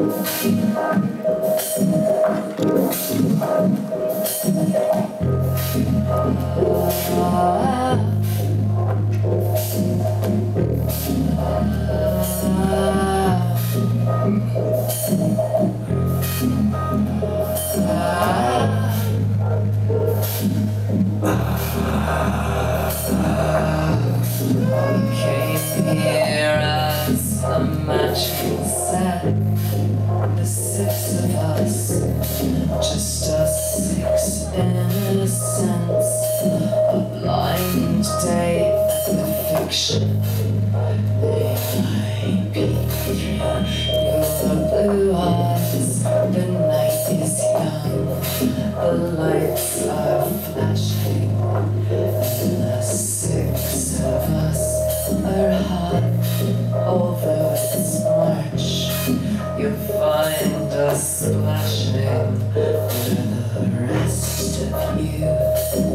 As a matching set. The six of us, just us six innocents. A sense A blind date at the fiction. They your blue eyes. The night is young. The lights are flashing.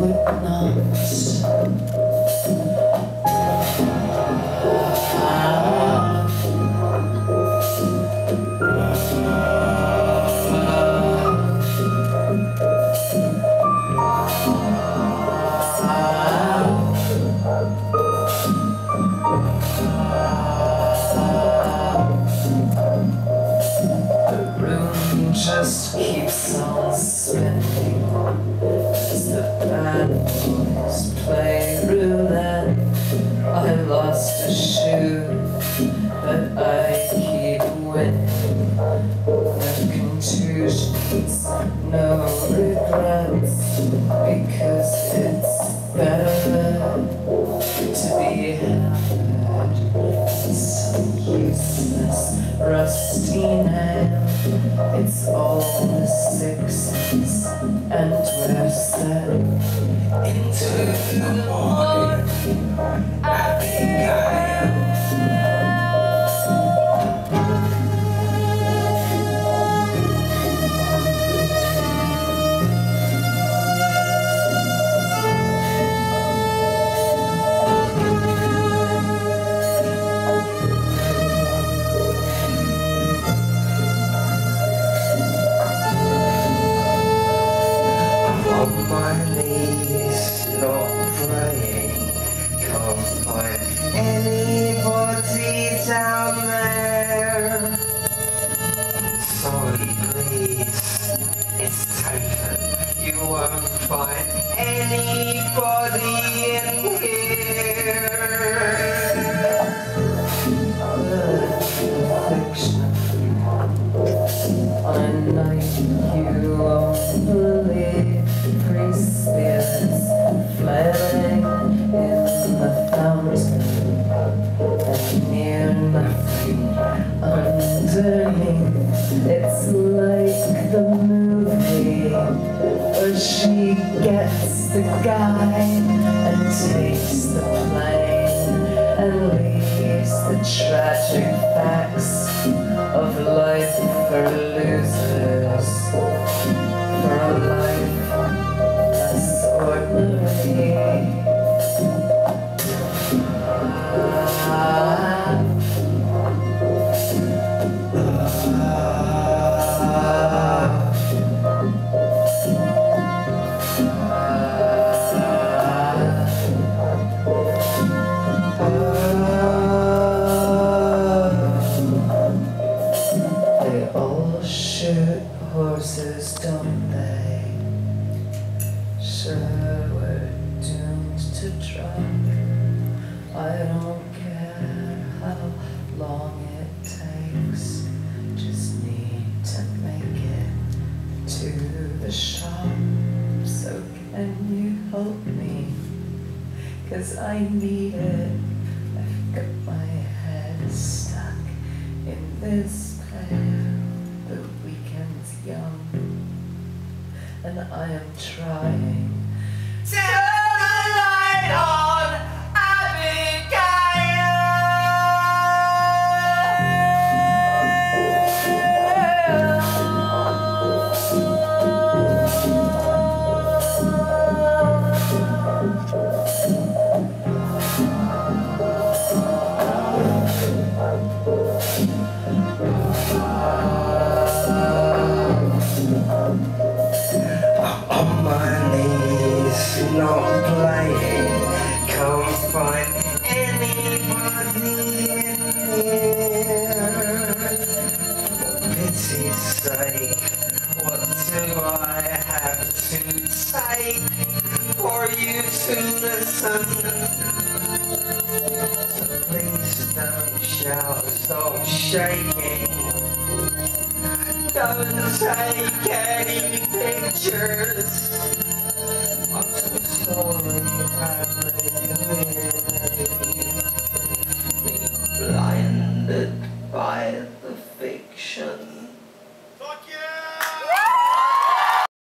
Would not. But I keep winning. No contusions, no regrets, because it's better to be hammered. Some useless rusty nail. It's all the sixes, and we're set into the morning. I think I am. Won't find gets the guy and takes the plane and leaves the tragic facts of life for losers, for a life less ordinary. All shoot horses, don't they? Sure, we're doomed to drop. I don't care how long it takes. Just need to make it to the shop. So can you help me? Cause I need it. I've got my head stuck in this pair. Young, and I am trying. Mm. To turn the light on, Not playing. Can't find anybody in here For pity's sake What do I have to say For you to listen? So please don't shout Stop shaking. Don't take any pictures. So sorry, badly.